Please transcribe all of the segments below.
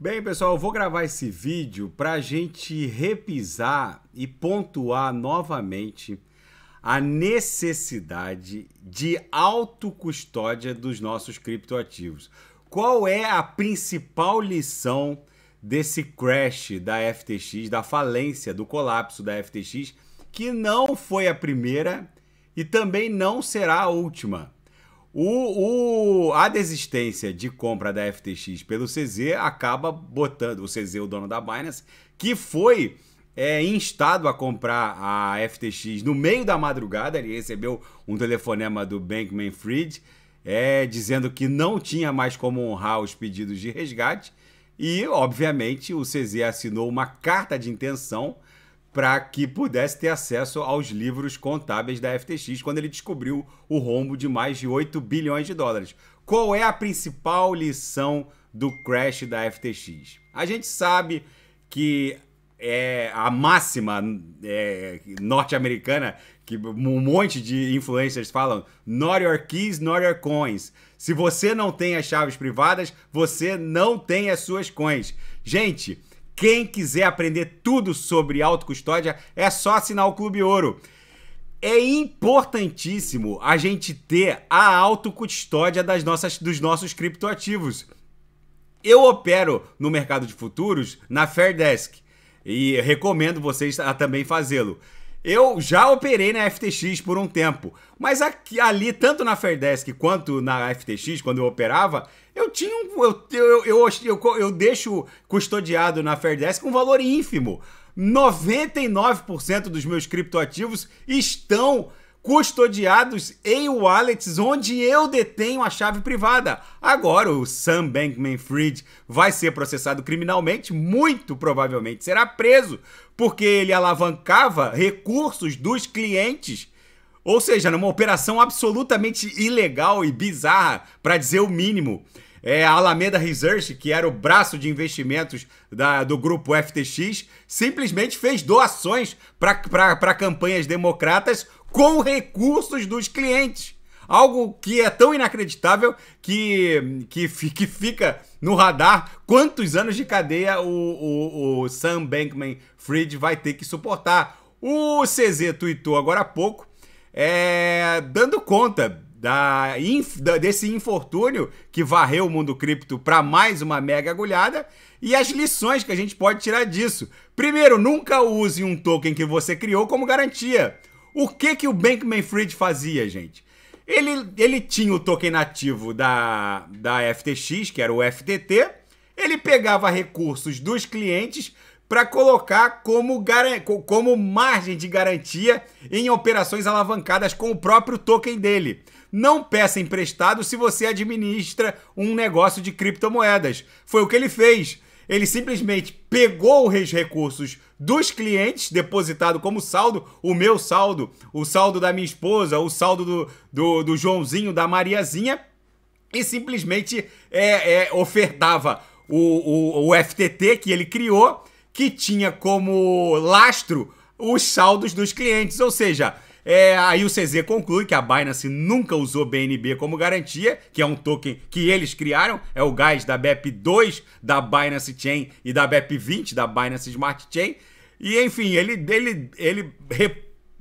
Bem, pessoal, eu vou gravar esse vídeo para a gente repisar e pontuar novamente a necessidade de autocustódia dos nossos criptoativos. Qual é a principal lição desse crash da FTX, da falência, do colapso da FTX, que não foi a primeira e também não será a última? O, o, a desistência de compra da FTX pelo CZ acaba botando o CZ, o dono da Binance, que foi é, instado a comprar a FTX no meio da madrugada. Ele recebeu um telefonema do Bankman Fried é, dizendo que não tinha mais como honrar os pedidos de resgate. E, obviamente, o CZ assinou uma carta de intenção para que pudesse ter acesso aos livros contábeis da FTX quando ele descobriu o rombo de mais de 8 bilhões de dólares. Qual é a principal lição do crash da FTX? A gente sabe que é a máxima é, norte-americana que um monte de influencers falam: not your keys, not your coins. Se você não tem as chaves privadas, você não tem as suas coins. Gente, quem quiser aprender tudo sobre autocustódia, é só assinar o Clube Ouro. É importantíssimo a gente ter a autocustódia das nossas, dos nossos criptoativos. Eu opero no mercado de futuros na Fairdesk e recomendo vocês a também fazê-lo. Eu já operei na FTX por um tempo, mas aqui, ali, tanto na Fairdesk quanto na FTX, quando eu operava, eu tinha um. Eu, eu, eu, eu, eu deixo custodiado na Fairdesk um valor ínfimo. 99% dos meus criptoativos estão custodiados em wallets onde eu detenho a chave privada. Agora, o Sam Bankman-Fried vai ser processado criminalmente, muito provavelmente será preso, porque ele alavancava recursos dos clientes. Ou seja, numa operação absolutamente ilegal e bizarra, para dizer o mínimo. É, a Alameda Research, que era o braço de investimentos da, do grupo FTX, simplesmente fez doações para campanhas democratas com recursos dos clientes. Algo que é tão inacreditável que, que, que fica no radar quantos anos de cadeia o, o, o Sam Bankman Fried vai ter que suportar. O CZ tweetou agora há pouco, é, dando conta da, da, desse infortúnio que varreu o mundo cripto para mais uma mega agulhada e as lições que a gente pode tirar disso. Primeiro, nunca use um token que você criou como garantia. O que que o Bankman Fried fazia, gente? Ele, ele tinha o token nativo da, da FTX, que era o FTT. Ele pegava recursos dos clientes para colocar como, como margem de garantia em operações alavancadas com o próprio token dele. Não peça emprestado se você administra um negócio de criptomoedas. Foi o que ele fez. Ele simplesmente pegou os recursos dos clientes, depositado como saldo, o meu saldo, o saldo da minha esposa, o saldo do, do, do Joãozinho, da Mariazinha, e simplesmente é, é, ofertava o, o, o FTT que ele criou, que tinha como lastro os saldos dos clientes. Ou seja, é, aí o CZ conclui que a Binance nunca usou BNB como garantia, que é um token que eles criaram, é o gás da BEP2 da Binance Chain e da BEP20 da Binance Smart Chain. E enfim, ele, ele, ele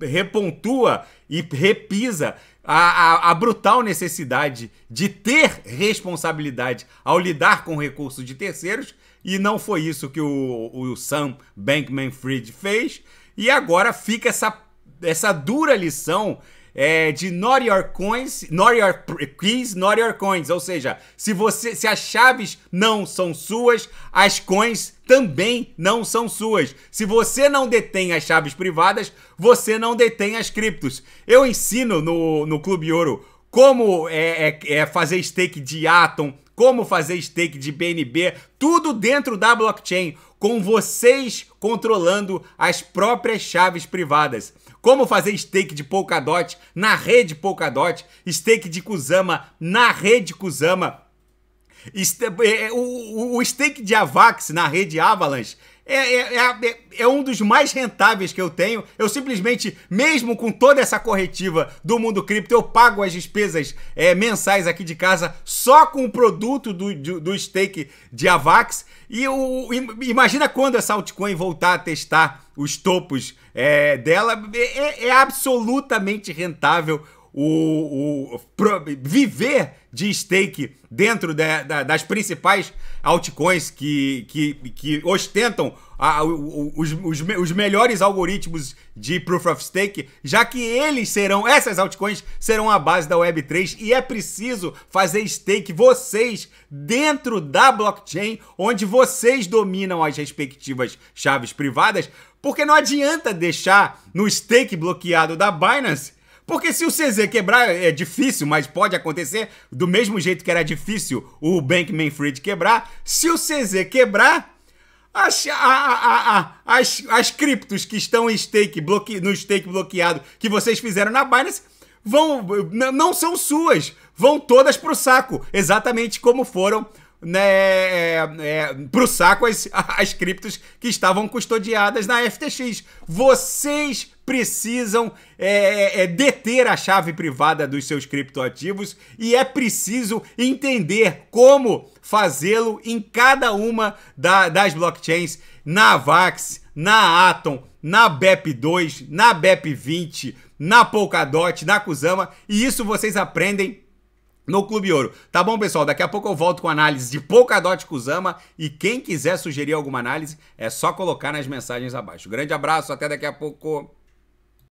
repontua e repisa a, a, a, brutal necessidade de ter responsabilidade ao lidar com recursos de terceiros, e não foi isso que o, o Sam Bankman Fried fez. E agora fica essa essa dura lição é, de not your coins, not your keys, not your coins. Ou seja, se você, se as chaves não são suas, as coins também não são suas. Se você não detém as chaves privadas, você não detém as criptos. Eu ensino no, no Clube Ouro como é, é, é fazer stake de Atom, como fazer stake de BNB, tudo dentro da blockchain, com vocês controlando as próprias chaves privadas. Como fazer stake de Polkadot na rede Polkadot, stake de Kusama na rede Kusama. É, o, o stake de Avax na rede Avalanche é, é, é, é, um dos mais rentáveis que eu tenho. Eu simplesmente, mesmo com toda essa corretiva do mundo cripto, eu pago as despesas é, mensais aqui de casa só com o produto do, do, do stake de Avax. E o, imagina quando essa altcoin voltar a testar os topos é, dela. É, é absolutamente rentável o, o pro, viver de stake dentro de, da, das principais altcoins que, que, que ostentam a, os, os, os, melhores algoritmos de Proof of Stake, já que eles serão, essas altcoins serão a base da Web3 e é preciso fazer stake vocês dentro da blockchain, onde vocês dominam as respectivas chaves privadas, porque não adianta deixar no stake bloqueado da Binance porque se o CZ quebrar é difícil, mas pode acontecer do mesmo jeito que era difícil o Bankman Fried quebrar. Se o CZ quebrar, as, a, a, a, as, as criptos que estão em stake bloque, no stake bloqueado que vocês fizeram na Binance vão não são suas, vão todas pro saco, exatamente como foram né, é, é, pro saco as, as criptos que estavam custodiadas na FTX. Vocês precisam é, é, é, deter a chave privada dos seus criptoativos e é preciso entender como fazê-lo em cada uma da, das blockchains, na Vax, na Atom, na BEP2, na BEP20, na Polkadot, na Kusama, e isso vocês aprendem no Clube Ouro. Tá bom, pessoal? Daqui a pouco eu volto com análise de Polkadot Kusama e quem quiser sugerir alguma análise é só colocar nas mensagens abaixo. Grande abraço, até daqui a pouco.